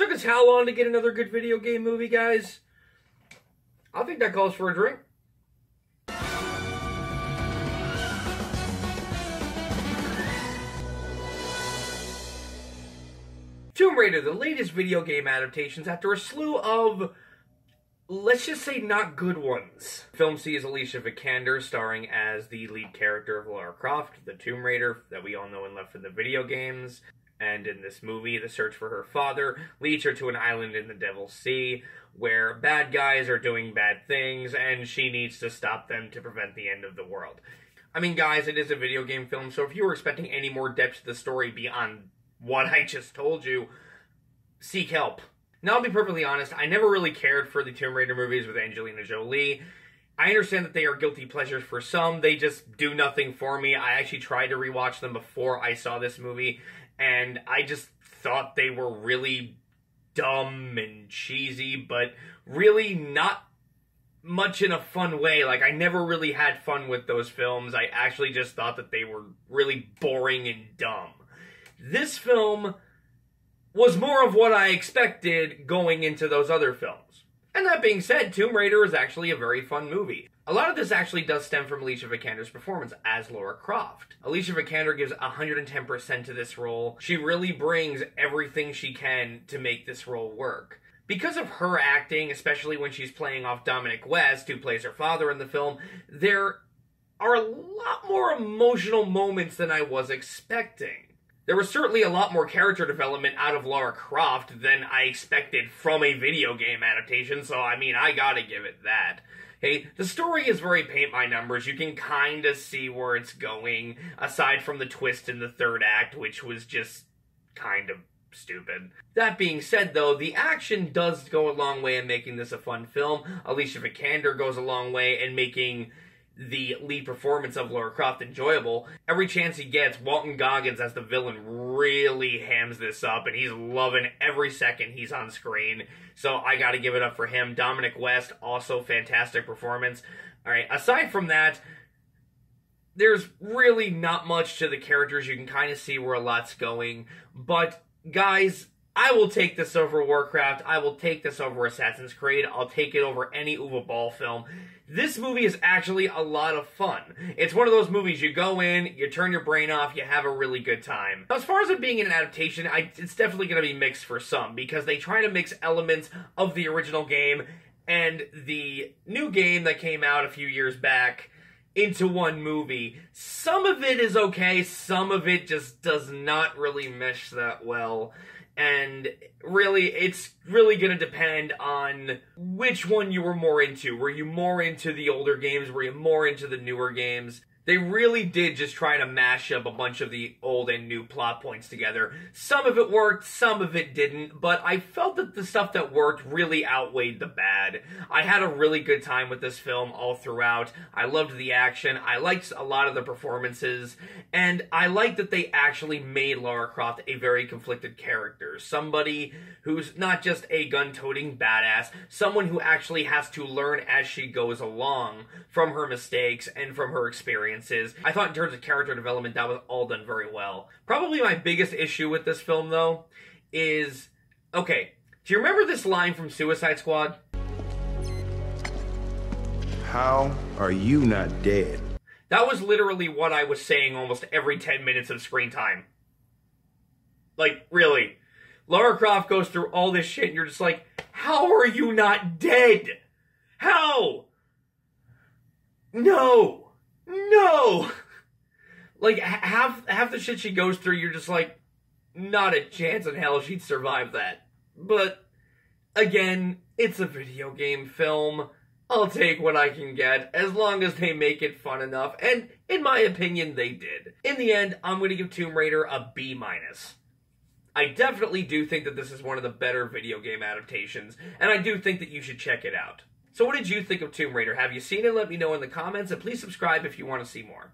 took us how long to get another good video game movie, guys? I think that calls for a drink. Tomb Raider, the latest video game adaptations after a slew of, let's just say, not good ones. Film sees Alicia Vikander starring as the lead character of Lara Croft, the Tomb Raider that we all know and love from the video games. And in this movie, the search for her father leads her to an island in the Devil's Sea where bad guys are doing bad things and she needs to stop them to prevent the end of the world. I mean, guys, it is a video game film, so if you were expecting any more depth to the story beyond what I just told you, seek help. Now, I'll be perfectly honest, I never really cared for the Tomb Raider movies with Angelina Jolie. I understand that they are guilty pleasures for some, they just do nothing for me. I actually tried to rewatch them before I saw this movie, and I just thought they were really dumb and cheesy, but really not much in a fun way. Like, I never really had fun with those films. I actually just thought that they were really boring and dumb. This film was more of what I expected going into those other films. And that being said, Tomb Raider is actually a very fun movie. A lot of this actually does stem from Alicia Vikander's performance as Laura Croft. Alicia Vikander gives 110% to this role. She really brings everything she can to make this role work. Because of her acting, especially when she's playing off Dominic West, who plays her father in the film, there are a lot more emotional moments than I was expecting. There was certainly a lot more character development out of Lara Croft than I expected from a video game adaptation, so I mean, I gotta give it that. Hey, the story is very paint by numbers. You can kind of see where it's going, aside from the twist in the third act, which was just kind of stupid. That being said, though, the action does go a long way in making this a fun film. Alicia Vikander goes a long way in making the lead performance of Laura Croft enjoyable. Every chance he gets, Walton Goggins as the villain really hams this up, and he's loving every second he's on screen. So I got to give it up for him. Dominic West, also fantastic performance. All right, aside from that, there's really not much to the characters. You can kind of see where a lot's going, but guys, I will take this over Warcraft. I will take this over Assassin's Creed. I'll take it over any Uwe Boll film. This movie is actually a lot of fun. It's one of those movies you go in, you turn your brain off, you have a really good time. As far as it being an adaptation, I, it's definitely going to be mixed for some because they try to mix elements of the original game and the new game that came out a few years back into one movie. Some of it is okay, some of it just does not really mesh that well and really it's really going to depend on which one you were more into. Were you more into the older games? Were you more into the newer games they really did just try to mash up a bunch of the old and new plot points together. Some of it worked, some of it didn't, but I felt that the stuff that worked really outweighed the bad. I had a really good time with this film all throughout. I loved the action, I liked a lot of the performances, and I liked that they actually made Lara Croft a very conflicted character. Somebody who's not just a gun toting badass, someone who actually has to learn as she goes along from her mistakes and from her experiences. I thought in terms of character development, that was all done very well. Probably my biggest issue with this film, though, is okay, do you remember this line from Suicide Squad? How are you not dead? That was literally what I was saying almost every 10 minutes of screen time. Like, really. Lara Croft goes through all this shit, and you're just like, how are you not dead? How? No. No. Like, half, half the shit she goes through, you're just like, not a chance in hell she'd survive that. But, again, it's a video game film. I'll take what I can get, as long as they make it fun enough, and in my opinion, they did. In the end, I'm gonna give Tomb Raider a B minus. I definitely do think that this is one of the better video game adaptations, and I do think that you should check it out. So what did you think of Tomb Raider? Have you seen it? Let me know in the comments, and please subscribe if you want to see more.